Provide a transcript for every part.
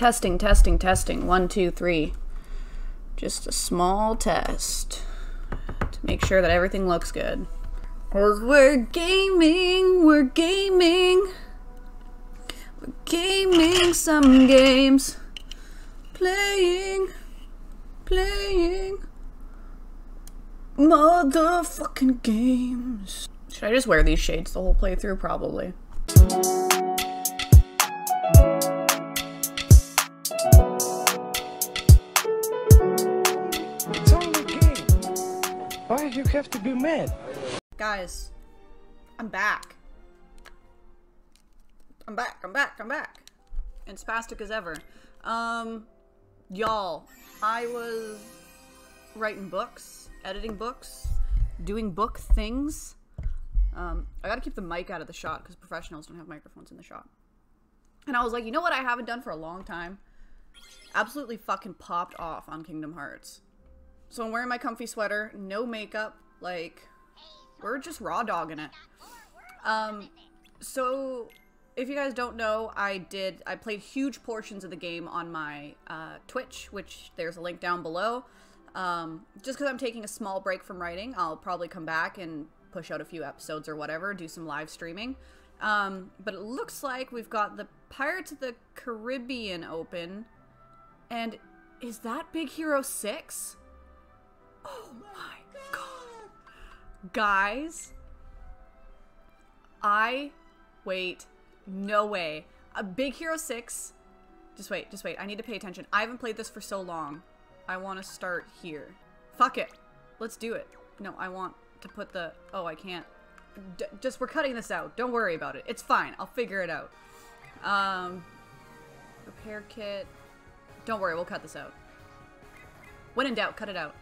Testing, testing, testing. One, two, three. Just a small test to make sure that everything looks good. Cause we're gaming, we're gaming. We're gaming some games. Playing, playing. Motherfucking games. Should I just wear these shades the whole playthrough? Probably. Have to be mad? Guys, I'm back. I'm back, I'm back, I'm back. And spastic as ever. Um, y'all, I was writing books, editing books, doing book things. Um, I gotta keep the mic out of the shot because professionals don't have microphones in the shot. And I was like, you know what I haven't done for a long time? Absolutely fucking popped off on Kingdom Hearts. So I'm wearing my comfy sweater, no makeup, like, we're just raw dogging it. Um, so if you guys don't know, I did, I played huge portions of the game on my uh, Twitch, which there's a link down below. Um, just because I'm taking a small break from writing, I'll probably come back and push out a few episodes or whatever, do some live streaming. Um, but it looks like we've got the Pirates of the Caribbean open. And is that Big Hero 6? Oh my god. Guys, I wait, no way. A Big Hero 6. Just wait, just wait. I need to pay attention. I haven't played this for so long. I want to start here. Fuck it. Let's do it. No, I want to put the Oh, I can't. D just we're cutting this out. Don't worry about it. It's fine. I'll figure it out. Um repair kit. Don't worry, we'll cut this out. When in doubt, cut it out.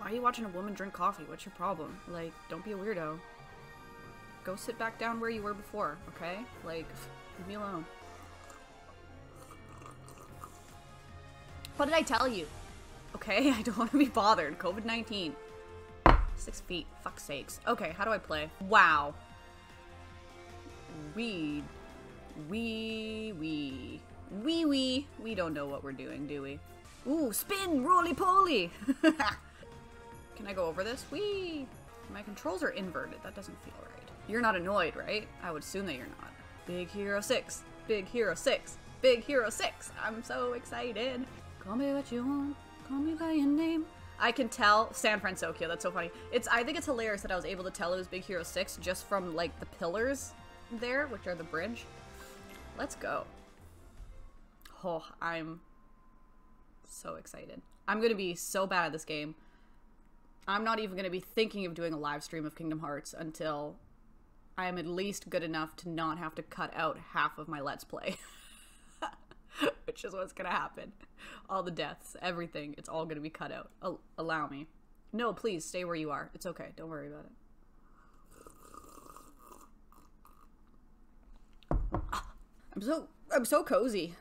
Why are you watching a woman drink coffee? What's your problem? Like, don't be a weirdo. Go sit back down where you were before, okay? Like, leave me alone. What did I tell you? Okay, I don't want to be bothered. COVID-19. Six feet. Fuck sakes. Okay, how do I play? Wow. We... We... We... Wee wee. We don't know what we're doing, do we? Ooh, spin! Roly-poly! Can I go over this? Wee! My controls are inverted. That doesn't feel right. You're not annoyed, right? I would assume that you're not. Big Hero 6. Big Hero 6. Big Hero 6. I'm so excited. Call me what you want. Call me by your name. I can tell San Francisco. That's so funny. It's I think it's hilarious that I was able to tell it was Big Hero 6 just from like the pillars there, which are the bridge. Let's go. Oh, I'm so excited. I'm going to be so bad at this game. I'm not even going to be thinking of doing a live stream of Kingdom Hearts until I am at least good enough to not have to cut out half of my Let's Play. Which is what's going to happen. All the deaths, everything, it's all going to be cut out. Al allow me. No, please, stay where you are. It's okay. Don't worry about it. I'm so I'm so cozy.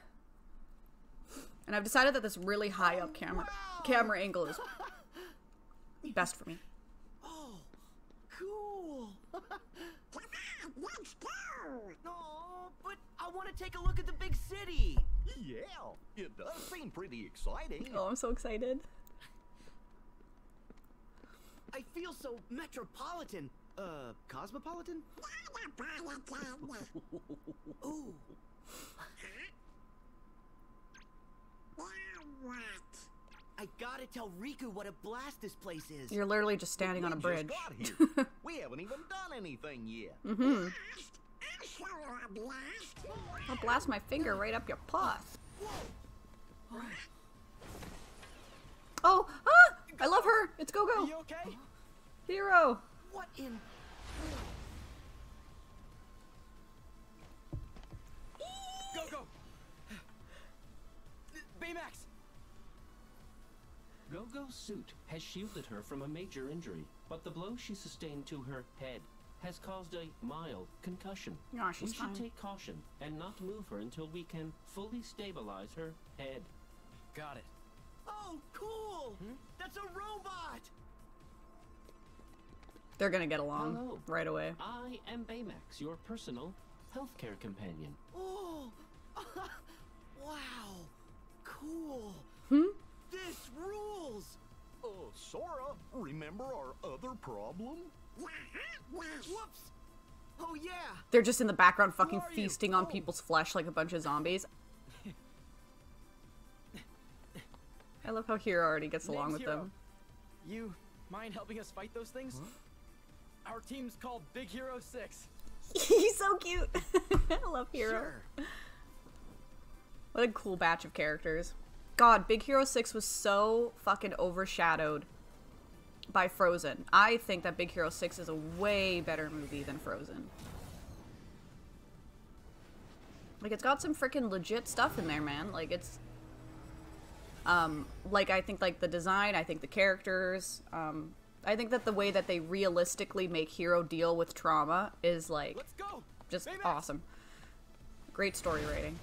And I've decided that this really high up camera camera angle is best for me. Oh, cool. Let's go! Oh, but I want to take a look at the big city. Yeah, it does seem pretty exciting. Oh, I'm so excited. I feel so metropolitan. Uh, cosmopolitan? Ooh. What? I gotta tell Riku what a blast this place is. You're literally just standing on a bridge. Got here. we haven't even done anything yet. Mm-hmm. I'll show you a blast. My finger right up your puss. Oh, ah! I love her. It's Go Go. You okay? Hero. What in? Suit has shielded her from a major injury, but the blow she sustained to her head has caused a mild concussion. Yeah, she's we should fine. take caution and not move her until we can fully stabilize her head. Got it. Oh, cool! Hmm? That's a robot! They're gonna get along Hello. right away. I am Baymax, your personal healthcare companion. Oh! Remember our other problem? Whoops! Oh yeah! They're just in the background fucking are you? feasting on Oh. people's flesh like a bunch of zombies. I love how Hero already gets along with Hero. them. You mind helping us fight those things? Our team's called Big Hero 6. He's so cute. I love Hero. Sure. What a cool batch of characters. God, Big Hero 6 was so fucking overshadowed by Frozen. I think that Big Hero 6 is a way better movie than Frozen. Like it's got some freaking legit stuff in there, man. Like it's um like I think like the design, I think the characters, um I think that the way that they realistically make Hero deal with trauma is like just Baymax! awesome. Great story writing.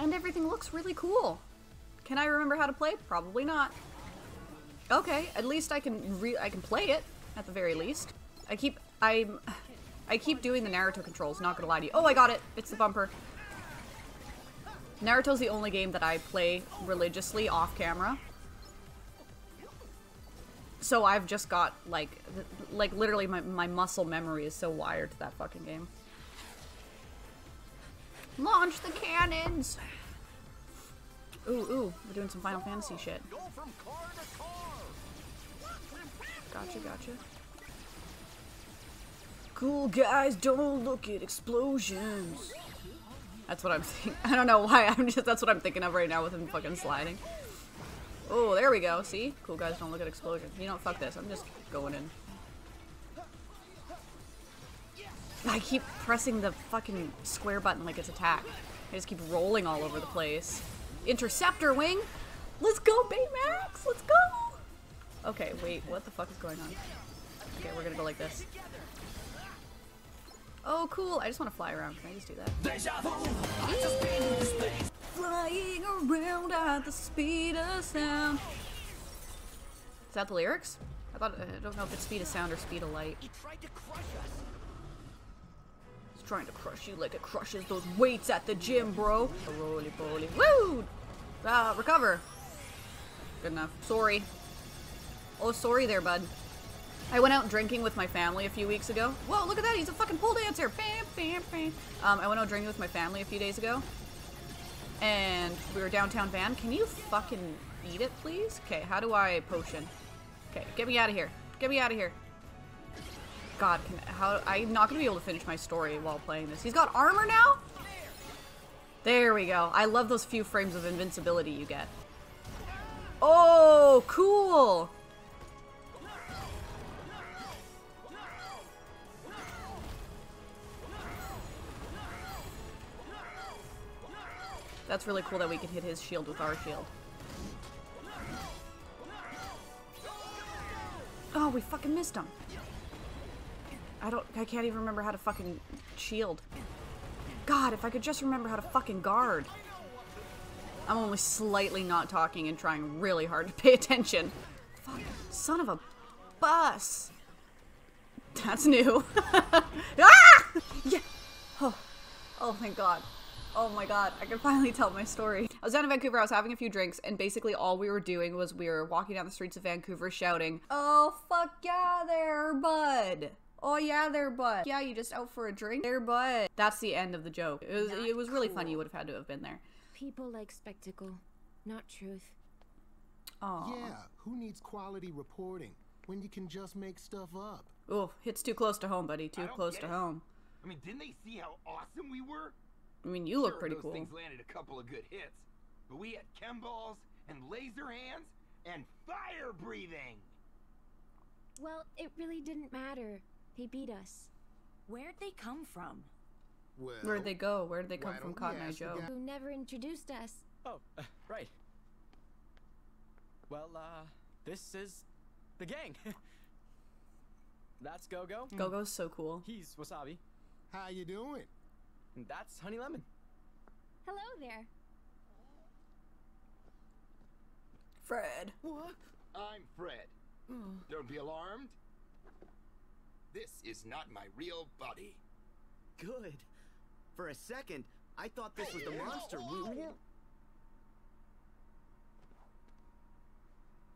And everything looks really cool. Can I remember how to play? Probably not. Okay, at least I can re- I can play it at the very least. I keep I'm I keep doing the Naruto controls, not gonna lie to you. Oh, I got it. It's the bumper. Naruto's the only game that I play religiously off camera. So I've just got like like literally my my muscle memory is so wired to that fucking game. Launch the cannons. Ooh, ooh, we're doing some Final Fantasy shit. Go from car to car! Gotcha, gotcha. Cool guys don't look at explosions. That's what I'm thinking. I don't know why. I'm just that's what I'm thinking of right now with him fucking sliding. Oh, there we go. See? Cool guys don't look at explosions. You know, fuck this. I'm just going in. I keep pressing the fucking square button like it's attack. I just keep rolling all over the place. Interceptor wing! Let's go, Baymax! Let's go! Okay, wait, what the fuck is going on? Okay, we're gonna go like this. Oh, cool. I just want to fly around. Can I just do that? Flying around at the speed of sound. Is that the lyrics? I thought I don't know if it's speed of sound or speed of light. He tried to crush us. It's trying to crush you like it crushes those weights at the gym, bro. Roly poly. Woo! Ah, recover. Good enough. Sorry. Oh, sorry there, bud. I went out drinking with my family a few weeks ago. Whoa, look at that. He's a fucking pole dancer. Bam, bam, bam. Um, I went out drinking with my family a few days ago. And we were downtown van. Can you fucking eat it, please? Okay, how do I potion? Okay, get me out of here. Get me out of here. God, can, how I'm not gonna be able to finish my story while playing this. He's got armor now. There we go. I love those few frames of invincibility you get. Oh, cool. That's really cool that we can hit his shield with our shield. Oh, we fucking missed him. I don't. I can't even remember how to fucking shield. God, if I could just remember how to fucking guard. I'm only slightly not talking and trying really hard to pay attention. Fuck, son of a bus. That's new. ah! Yeah. Oh. oh, thank God. Oh my god, I can finally tell my story. I was down in Vancouver, I was having a few drinks, and basically all we were doing was we were walking down the streets of Vancouver shouting, Oh fuck yeah there, bud! Oh yeah there, bud. Yeah, you just out for a drink there, bud. That's the end of the joke. It was Not it was really fun, cool. you would have had to have been there. People like spectacle, not truth. Oh. Yeah, who needs quality reporting when you can just make stuff up? Oh, it's too close to home, buddy. Too close to it. home. I mean, didn't they see how awesome we were? I mean, you look Sure, pretty those cool. things landed a couple of good hits, but we had chem balls and laser hands and fire breathing. Well, it really didn't matter. They beat us. Where'd they come from? Well, Where'd they go? Where did they come from, don't we Cotton Eye Joe? Who never introduced us. Oh, uh, right. Well, uh, this is the gang. That's Go-Go. Go-Go's so cool. He's Wasabi. How you doing? And that's Honey Lemon. Hello there. Fred. What? I'm Fred. Don't be alarmed. This is not my real body. Good. For a second, I thought this was the monster we.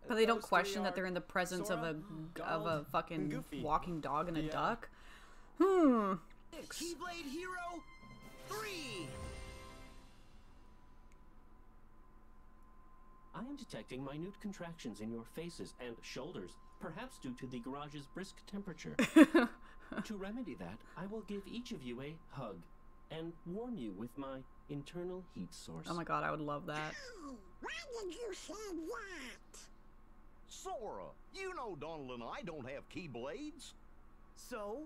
But they don't Those question that they're in the presence of a Sora, of a fucking Goofy. walking dog and a Yeah. duck. Hmm. Keyblade Hero 3! I am detecting minute contractions in your faces and shoulders, perhaps due to the garage's brisk temperature. to remedy that, I will give each of you a hug and warm you with my internal heat source. Oh my god, I would love that. Why did you say that? Sora, you know Donald and I don't have keyblades. So,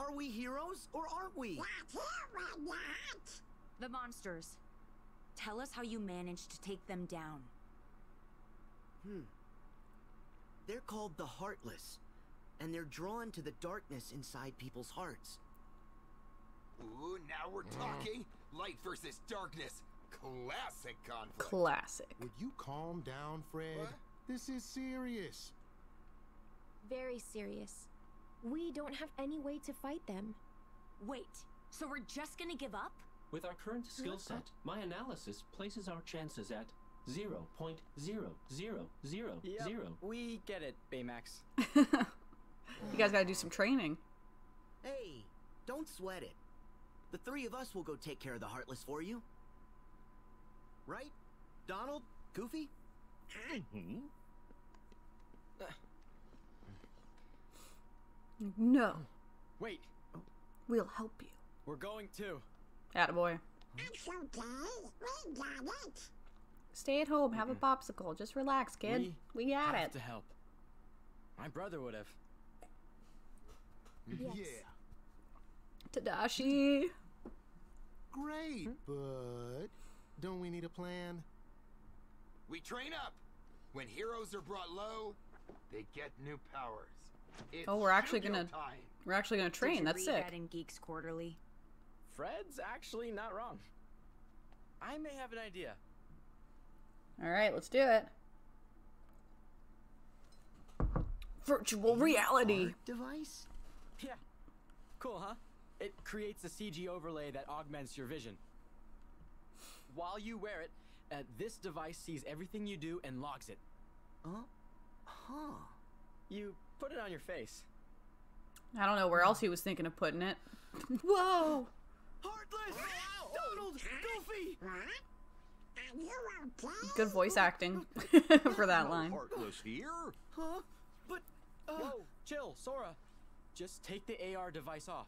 are we heroes or aren't we? Not here, we're not. The monsters. Tell us how you managed to take them down. Hmm. They're called the Heartless, and they're drawn to the darkness inside people's hearts. Ooh, now we're talking. Light versus darkness. Classic conflict. Classic. Would you calm down, Fred? What? This is serious. Very serious. We don't have any way to fight them. Wait, so we're just gonna give up? With our current skill set, my analysis places our chances at 0.0000. Yep, we get it, Baymax. You guys gotta do some training. Hey, don't sweat it. The three of us will go take care of the Heartless for you. Right? Donald? Goofy? Mm-hmm. No, Wait, we'll help you. we're going to. Attaboy. It's okay. We got it. Stay at home, have a popsicle. Just relax, kid. We, got have it. to help. My brother would have. Yes. Yeah, Tadashi. great, but don't we need a plan? We train up. When heroes are brought low, they get new powers. It's Oh, we're actually gonna time. we're actually gonna train. That's read sick. that in Geeks Quarterly. Fred's actually not wrong. I may have an idea. All right, let's do it. Virtual reality. Device? Yeah. Cool, huh? It creates a CG overlay that augments your vision. While you wear it, uh, this device sees everything you do and logs it. Huh? Huh. You put it on your face. I don't know where else he was thinking of putting it. Whoa! Heartless! Donald! Goofy! What? Are you okay? Good voice acting for that line. Heartless here? Huh? But, uh... Whoa, chill, Sora. Just take the AR device off.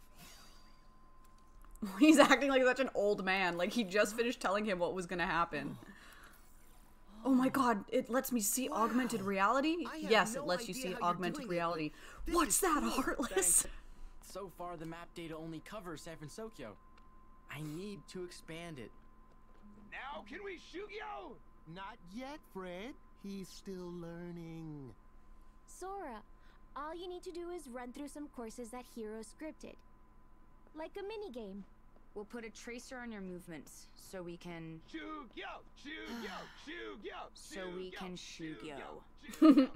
He's acting like such an old man. Like he just finished telling him what was gonna happen. Oh my god, it lets me see augmented reality? I had Yes, it lets you see augmented doing it, reality. What's that, cool. Heartless? So far, the map data only covers San Francisco. I need to expand it. Now can we shoot you? Not yet, Fred. He's still learning. Sora, all you need to do is run through some courses that Hero scripted. Like a mini game. We'll put a tracer on your movements so we can. So we can shoot yo. Shoot!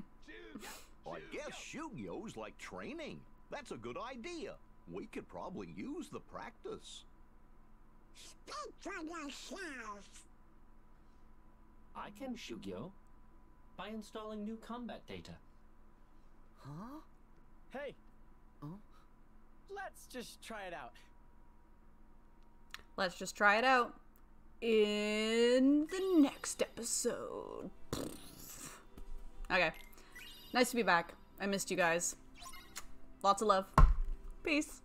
I guess Shugyo's like training. That's a good idea. We could probably use the practice. Speak for yourself. I can Shugyo by installing new combat data. Huh? Hey, Oh? let's just try it out. Let's just try it out in the next episode. Okay. Nice to be back. I missed you guys. Lots of love. Peace.